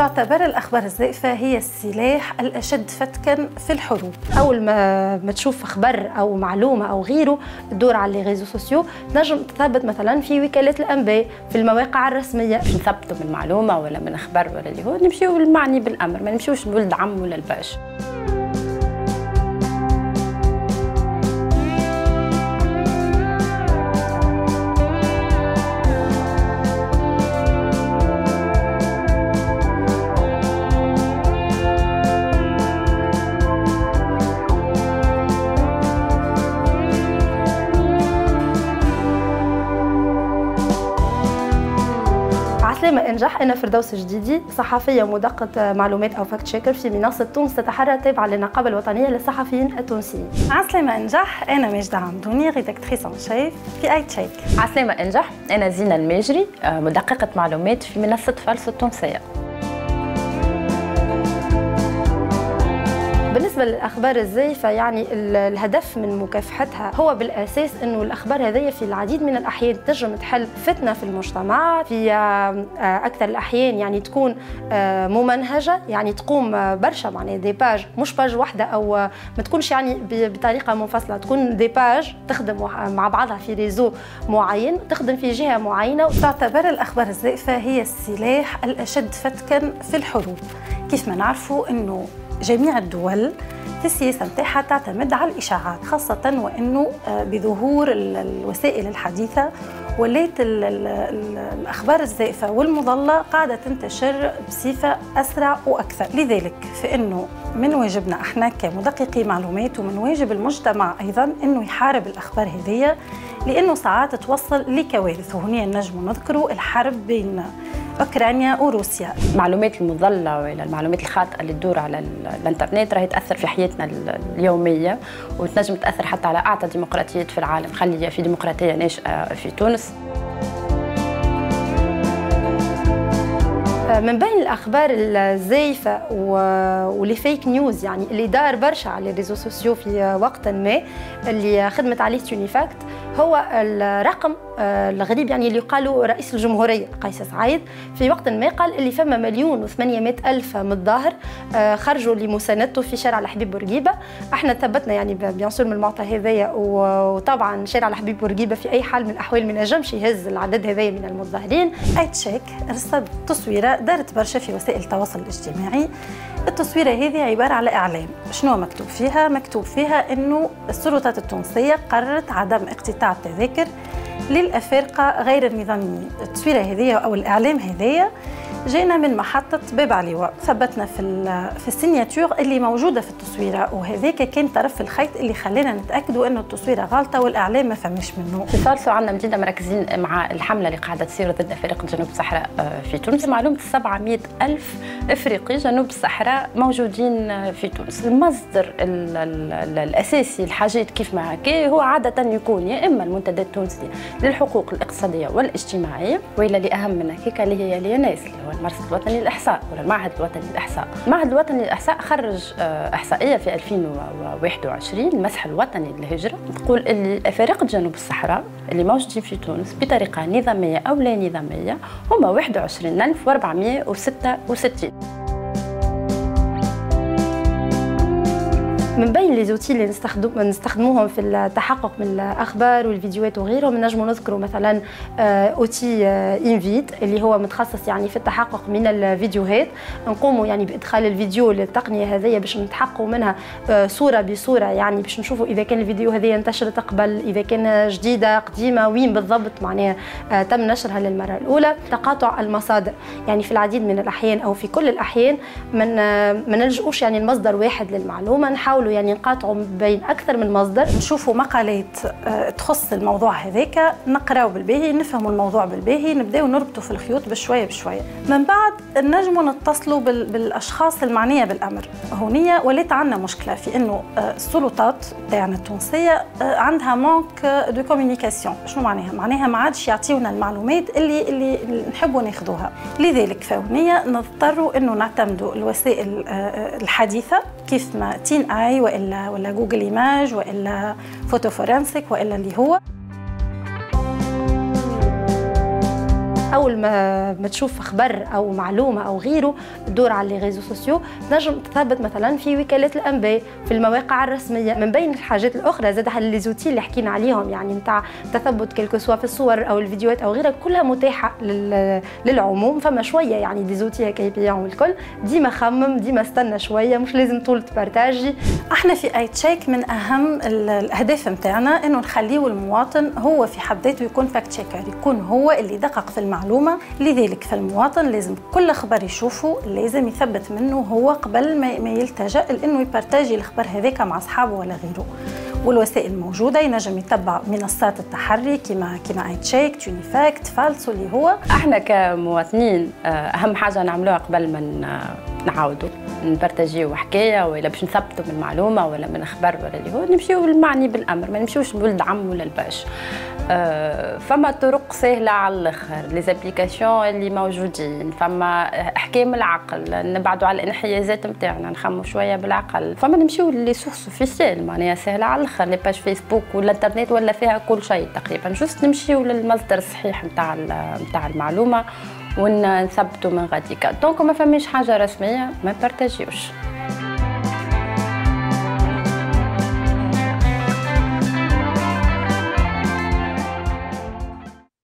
تعتبر الأخبار الزائفة هي السلاح الأشد فتكا في الحروب. أول ما, ما تشوف خبر أو معلومة أو غيره تدور على les réseaux sociaux تنجم تثبت مثلا في وكالات الأنباء في المواقع الرسمية. نثبتوا من معلومة ولا من خبر ولا اللي هو نمشيو المعني بالأمر ما نمشيوش لولد عم ولا الباش. عسلامة انجح. أنا فردوس جديدي صحفية مدقة معلومات أو fact checker في منصة تونس تتحرى تابعة للنقابة الوطنية للصحفيين التونسيين. عسلامة انجح أنا ماجدة عمدوني rédactrice en chef في iCheck. عسلامة انجح أنا زينة الماجري مدققة معلومات في منصة فالسو التونسية. بالنسبة للأخبار الزائفه يعني الهدف من مكافحتها هو بالأساس إنه الأخبار هذه في العديد من الأحيان تنجم تحل فتنة في المجتمع في أكثر الأحيان يعني تكون ممنهجة يعني تقوم برشا معناها des pages مش page واحدة أو ما تكونش يعني بطريقة منفصلة تكون des pages تخدم مع بعضها في réseau معين تخدم في جهة معينة تعتبر الأخبار الزائفه هي السلاح الأشد فتكا في الحروب. كيف ما نعرفوا إنه جميع الدول السياسة نتاعها تعتمد على الإشاعات خاصة وأنه بظهور الوسائل الحديثة ولات الأخبار الزائفة والمضلة قاعدة تنتشر بصفة أسرع وأكثر. لذلك فإنه من واجبنا إحنا كمدققي معلومات ومن واجب المجتمع أيضا إنه يحارب الأخبار هذه لإنه ساعات توصل لكوارث وهنا نجم نذكروا الحرب بين أوكرانيا وروسيا. المعلومات المضلة ولا المعلومات الخاطئة اللي تدور على الإنترنت راهي تأثر في حياتنا اليومية وتنجم تأثر حتى على أعتى ديمقراطيات في العالم خليها في ديمقراطية ناشئة في تونس. من بين الأخبار الزايفه و les fake news يعني اللي دار برشا على ال réseaux sociaux في وقت ما اللي خدمت عليه TuniFact هو الرقم الغريب يعني اللي قالوا رئيس الجمهورية قيس سعيد في وقت ما قال اللي فما مليون و800 ألف متظاهر خرجوا لمساندته في شارع الحبيب بورقيبة. إحنا ثبتنا يعني bien sûr من المعطى هذايا وطبعا شارع الحبيب بورقيبة في أي حال من الأحوال ما نجمش يهز العدد هذايا من المتظاهرين. iCheck رصد تصويرة دارت برشا في وسائل التواصل الاجتماعي. التصويرة هذه عبارة على إعلان شنو مكتوب فيها؟ مكتوب فيها أنه السلطات التونسية قررت عدم اقتطاع التذاكر للأفارقة غير النظاميين التصويرة هذه أو الإعلان هذايا جينا من محطة باب عليوة ثبتنا في في ال signature اللي موجودة في التصويرة وهذاك كان طرف الخيط اللي خلينا نتأكدوا أنه التصويرة غلطة والإعلان ما فماش منه. في فالسو عندنا مدينة مركزين مع الحملة اللي قاعدة تصير ضد أفارقة جنوب الصحراء في تونس. معلومة 700 ألف إفريقي جنوب الصحراء موجودين في تونس. المصدر ال ال الأساسي الحاجات كيف ما هكا هو عادة يكون يا إما المنتدى التونسي للحقوق الاقتصادية والاجتماعية وإلا لأهم من هكاك اللي هي الياناس اللي هو المرصد الوطني للإحصاء ولا المعهد الوطني للإحصاء. المعهد الوطني للإحصاء خرج إحصائية في 2021 المسح الوطني للهجرة. تقول اللي أفارقة جنوب الصحراء اللي موجودين في تونس بطريقة نظامية أو لا نظامية هما 21466 من بين لي زوتي اللي نستخدم نستخدموهم في التحقق من الأخبار والفيديوهات وغيرهم نجموا نذكروا مثلا أوتي إنفيت اللي هو متخصص يعني في التحقق من الفيديوهات. نقوموا يعني بإدخال الفيديو للتقنية هذه باش نتحققوا منها صورة بصورة يعني باش نشوفوا إذا كان الفيديو هذه انتشرت قبل إذا كان جديدة قديمة وين بالضبط. معناها تم نشرها للمرة الأولى. تقاطع المصادر يعني في العديد من الأحيان أو في كل الأحيان. ما نلجؤوش يعني المصدر واحد للمعلومة. نحاولوا يعني نقاطعوا بين أكثر من مصدر. نشوفوا مقالات تخص الموضوع هذاك نقراو بالباهي نفهموا الموضوع بالباهي نبداو نربطوا في الخيوط بشوية بشوية. من بعد نجموا نتصلوا بالأشخاص المعنية بالأمر. هونية ولات عندنا مشكلة في إنه السلطات تاعنا التونسية عندها manque de communication شنو معناها؟ معناها ما عادش يعطيونا المعلومات اللي اللي نحبوا ناخذوها. لذلك فهونية نضطروا إنه نعتمدوا الوسائل الحديثة كيف ما TinEye والا ولا Google Images وإلا FotoForensics وإلا اللي هو. أول ما ما تشوف خبر أو معلومة أو غيره تدور على les réseaux sociaux تنجم تثبت مثلا في وكالات الأنباء في المواقع الرسمية. من بين الحاجات الأخرى زاد les outils اللي حكينا عليهم يعني نتاع تثبت quel que soit في الصور أو الفيديوهات أو غيرها كلها متاحة للعموم. فما شوية يعني des outils هكا payants والكل ديما خمم ديما استنى شوية مش لازم طول تبارتاجي. إحنا في iCheck من أهم الأهداف نتاعنا إنه نخليه المواطن هو في حد ذاته يكون fact checker يكون هو اللي يدقق في المعلومة. لذلك فالمواطن لازم كل خبر يشوفه لازم يثبت منه هو قبل ما يلتجأ لإنه يبارتاجي الخبر هذاك مع أصحابه ولا غيره. والوسائل موجودة ينجم يتبع منصات التحري كما كما iCheck TuniFact Falso اللي هو. إحنا كمواطنين آه، أهم حاجة نعملوها قبل ما نعاودوا نبرتاجيو حكاية ولا باش نثبتوا من معلومه ولا من خبر ولا اللي هو نمشيو المعني بالأمر ما نمشيوش بولد عم ولا الباش. فما طرق سهلة على الآخر. les applications اللي موجودين فما أحكام العقل. نبعدوا على الانحيازات نتاعنا نخمموا شوية بالعقل. فما نمشيو les sources officielles معناها سهلة على الآخر. les pages Facebook والانترنت ولا فيها كل شيء تقريبا. juste نمشيو للمصدر الصحيح نتاع نتاع المعلومة ونثبتوا من غاديكا. donc ما فماش حاجة رسمية ما بارتاجيوش.